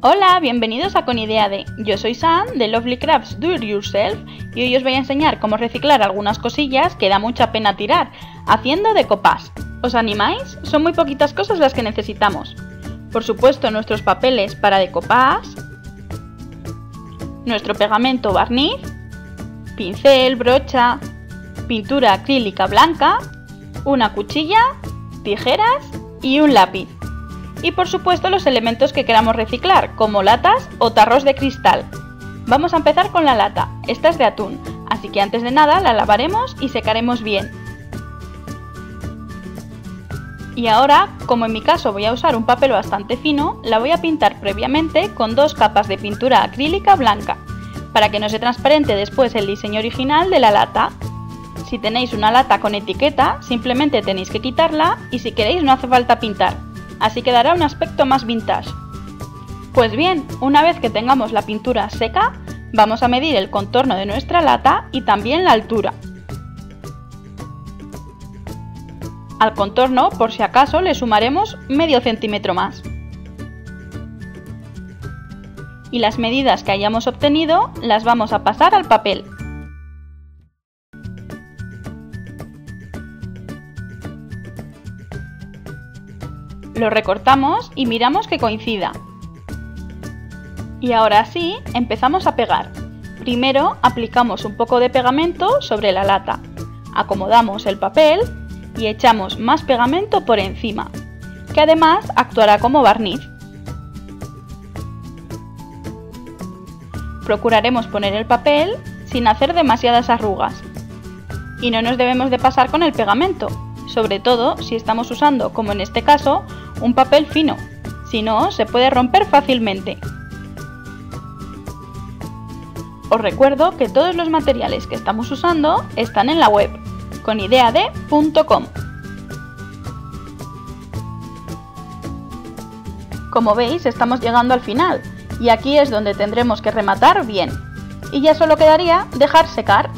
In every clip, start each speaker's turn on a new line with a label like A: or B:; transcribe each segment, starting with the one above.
A: Hola, bienvenidos a Con Idea de. Yo soy Sam de Lovely Crafts Do It Yourself y hoy os voy a enseñar cómo reciclar algunas cosillas que da mucha pena tirar, haciendo decoupage. ¿Os animáis? Son muy poquitas cosas las que necesitamos. Por supuesto, nuestros papeles para decoupage, nuestro pegamento barniz, pincel, brocha, pintura acrílica blanca, una cuchilla, tijeras y un lápiz y por supuesto los elementos que queramos reciclar, como latas o tarros de cristal. Vamos a empezar con la lata, esta es de atún, así que antes de nada la lavaremos y secaremos bien. Y ahora, como en mi caso voy a usar un papel bastante fino, la voy a pintar previamente con dos capas de pintura acrílica blanca, para que no se transparente después el diseño original de la lata. Si tenéis una lata con etiqueta, simplemente tenéis que quitarla y si queréis no hace falta pintar así que dará un aspecto más vintage. Pues bien, una vez que tengamos la pintura seca, vamos a medir el contorno de nuestra lata y también la altura. Al contorno, por si acaso, le sumaremos medio centímetro más. Y las medidas que hayamos obtenido las vamos a pasar al papel. Lo recortamos y miramos que coincida. Y ahora sí, empezamos a pegar. Primero aplicamos un poco de pegamento sobre la lata. Acomodamos el papel y echamos más pegamento por encima, que además actuará como barniz. Procuraremos poner el papel sin hacer demasiadas arrugas. Y no nos debemos de pasar con el pegamento, sobre todo si estamos usando, como en este caso, un papel fino, si no se puede romper fácilmente. Os recuerdo que todos los materiales que estamos usando están en la web, conideade.com. Como veis, estamos llegando al final, y aquí es donde tendremos que rematar bien. Y ya solo quedaría dejar secar.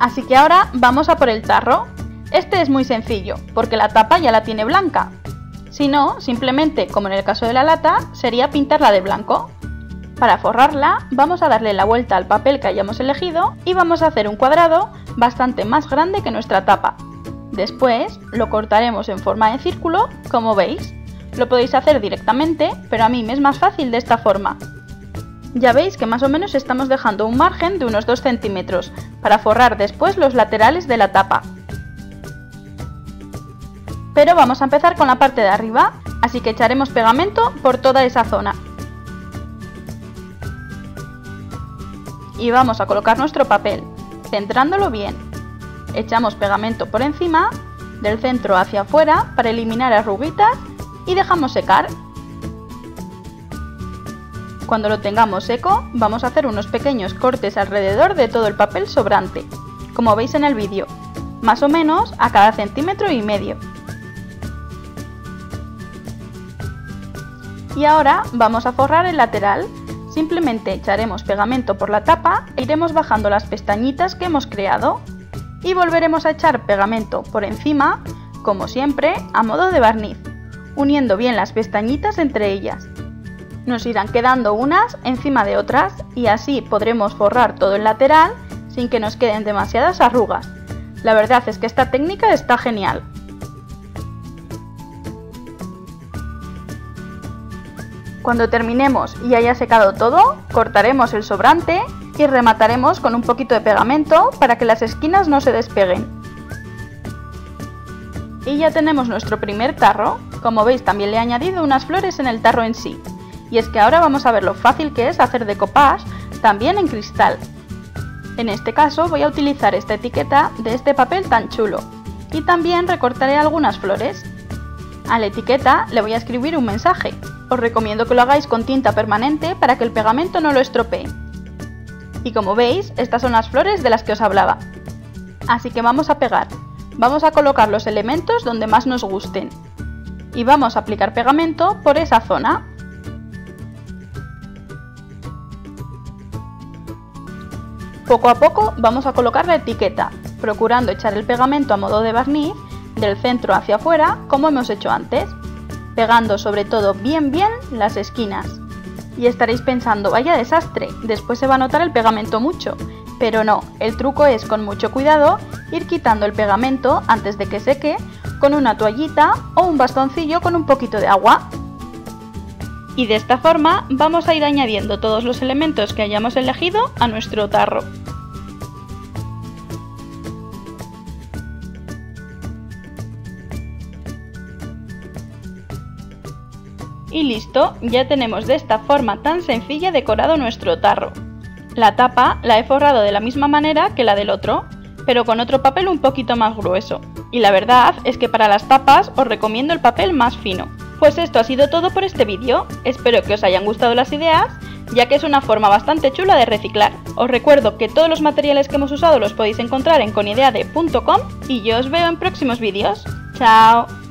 A: Así que ahora vamos a por el tarro. Este es muy sencillo, porque la tapa ya la tiene blanca, si no, simplemente, como en el caso de la lata, sería pintarla de blanco. Para forrarla, vamos a darle la vuelta al papel que hayamos elegido y vamos a hacer un cuadrado bastante más grande que nuestra tapa. Después lo cortaremos en forma de círculo, como veis. Lo podéis hacer directamente, pero a mí me es más fácil de esta forma. Ya veis que más o menos estamos dejando un margen de unos 2 centímetros para forrar después los laterales de la tapa. Pero vamos a empezar con la parte de arriba, así que echaremos pegamento por toda esa zona. Y vamos a colocar nuestro papel, centrándolo bien. Echamos pegamento por encima, del centro hacia afuera para eliminar arruguitas y dejamos secar. Cuando lo tengamos seco, vamos a hacer unos pequeños cortes alrededor de todo el papel sobrante, como veis en el vídeo, más o menos a cada centímetro y medio. Y ahora vamos a forrar el lateral. Simplemente echaremos pegamento por la tapa e iremos bajando las pestañitas que hemos creado. Y volveremos a echar pegamento por encima, como siempre, a modo de barniz, uniendo bien las pestañitas entre ellas. Nos irán quedando unas encima de otras y así podremos forrar todo el lateral sin que nos queden demasiadas arrugas. La verdad es que esta técnica está genial. Cuando terminemos y haya secado todo, cortaremos el sobrante y remataremos con un poquito de pegamento para que las esquinas no se despeguen. Y ya tenemos nuestro primer tarro, como veis también le he añadido unas flores en el tarro en sí. Y es que ahora vamos a ver lo fácil que es hacer decoupage también en cristal. En este caso voy a utilizar esta etiqueta de este papel tan chulo. Y también recortaré algunas flores. A la etiqueta le voy a escribir un mensaje, os recomiendo que lo hagáis con tinta permanente para que el pegamento no lo estropee. Y como veis, estas son las flores de las que os hablaba. Así que vamos a pegar. Vamos a colocar los elementos donde más nos gusten. Y vamos a aplicar pegamento por esa zona. Poco a poco vamos a colocar la etiqueta, procurando echar el pegamento a modo de barniz del centro hacia afuera como hemos hecho antes pegando sobre todo bien bien las esquinas. Y estaréis pensando, vaya desastre, después se va a notar el pegamento mucho. Pero no, el truco es con mucho cuidado ir quitando el pegamento antes de que seque con una toallita o un bastoncillo con un poquito de agua. Y de esta forma vamos a ir añadiendo todos los elementos que hayamos elegido a nuestro tarro. Y listo, ya tenemos de esta forma tan sencilla decorado nuestro tarro. La tapa la he forrado de la misma manera que la del otro, pero con otro papel un poquito más grueso. Y la verdad es que para las tapas os recomiendo el papel más fino. Pues esto ha sido todo por este vídeo, espero que os hayan gustado las ideas, ya que es una forma bastante chula de reciclar. Os recuerdo que todos los materiales que hemos usado los podéis encontrar en conideade.com y yo os veo en próximos vídeos. ¡Chao!